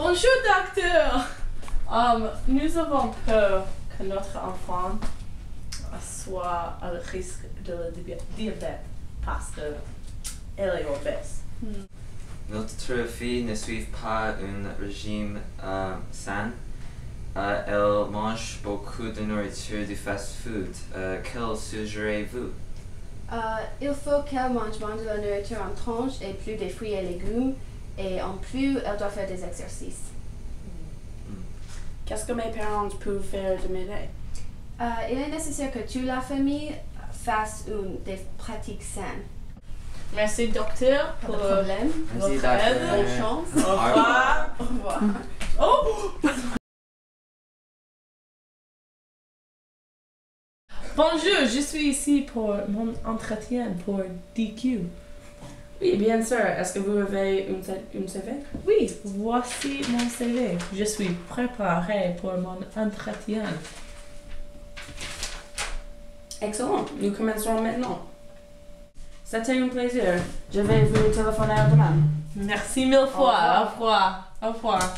Bonjour, docteur. Um, nous avons peur que notre enfant soit à risque de le diabète- parce qu'elle est obèse. Notre fille ne suit pas un régime euh, sain. Euh, elle mange beaucoup de nourriture du fast-food. Euh, quel suggérez-vous Euh, il faut qu'elle mange moins de la nourriture en tranches et plus des fruits et légumes. Et en plus, elle doit faire des exercices. Qu'est-ce que mes parents peuvent faire de m'aider? Euh, il est nécessaire que toute la famille fasse une, des pratiques saines. Merci, docteur, pour. Merci, votre docteur. aide. Bonne chance. Au revoir. Au revoir. Oh! Bonjour, je suis ici pour mon entretien pour DQ. Oui, bien sûr. Est-ce que vous avez une, une CV? Oui, voici mon CV. Je suis préparé pour mon entretien. Excellent. Nous commencerons maintenant. C'était un plaisir. Je vais vous téléphoner demain. Merci mille fois. Au revoir. Au revoir.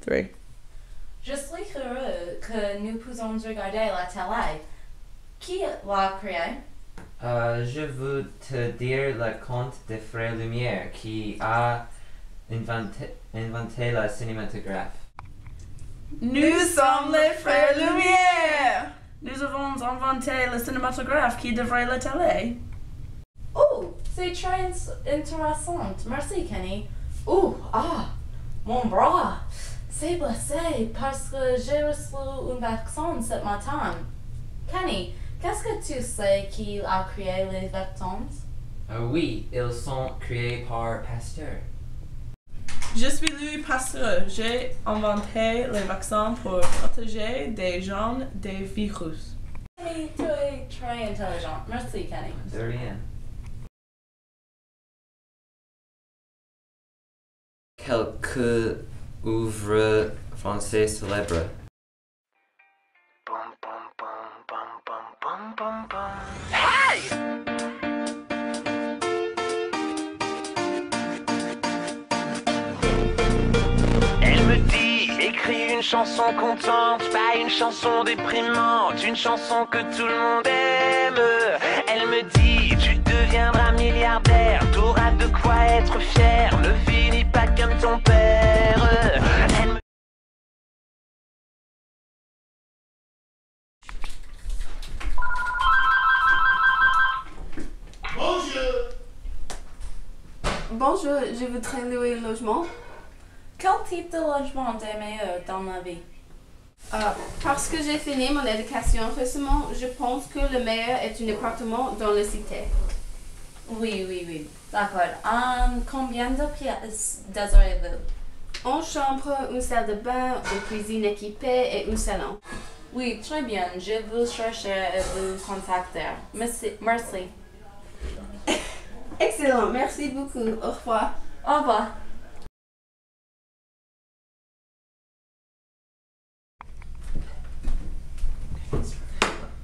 Three. Je suis heureux que nous puissions regarder la télé. Qui l'a créé? Euh, Je veux te dire le conte des frères Lumière qui a inventé, inventé la cinématographe. Nous sommes les frères Lumière! Nous avons inventé le cinématographe qui devrait la télé. Oh, c'est très intéressant. Merci, Kenny. Oh, ah, mon bras. C'est blessé parce que j'ai reçu un vaccin ce matin. Kenny, qu'est-ce que tu sais qui a créé les vaccins? Euh, oui, ils sont créés par Pasteur. Je suis Louis Pasteur. J'ai inventé les vaccins pour protéger des gens des virus. Kenny, tu es très intelligent. Merci, Kenny. De rien. Quelques ouvres français célèbres. Elle me dit, écris une chanson contente, pas une chanson déprimante, une chanson que tout le monde aime. Bonjour, je voudrais louer un logement. Quel type de logement est meilleur dans la vie? Euh, parce que j'ai fini mon éducation récemment, je pense que le meilleur est un appartement dans la cité. Oui, oui, oui. D'accord. Hum, combien de pièces désirez-vous? En chambre, une salle de bain, une cuisine équipée et un salon. Oui, très bien. Je vous chercher et vous contacter. Merci. Merci. Excellent, merci beaucoup. Au revoir. Au revoir.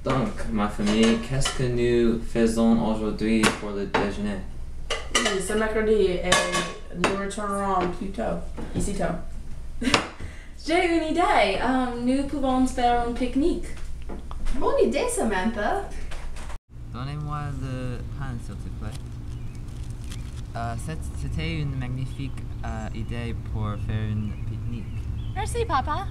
Donc, ma famille, qu'est-ce que nous faisons aujourd'hui pour le déjeuner? Oui, c'est mercredi et nous retournerons plus tôt. Ici tôt. J'ai une idée. Hum, nous pouvons faire un pique-nique. Bonne idée, Samantha. Donnez-moi le pain, s'il te plaît. Euh, C'était une magnifique euh, idée pour faire une pique-nique. Merci, Papa.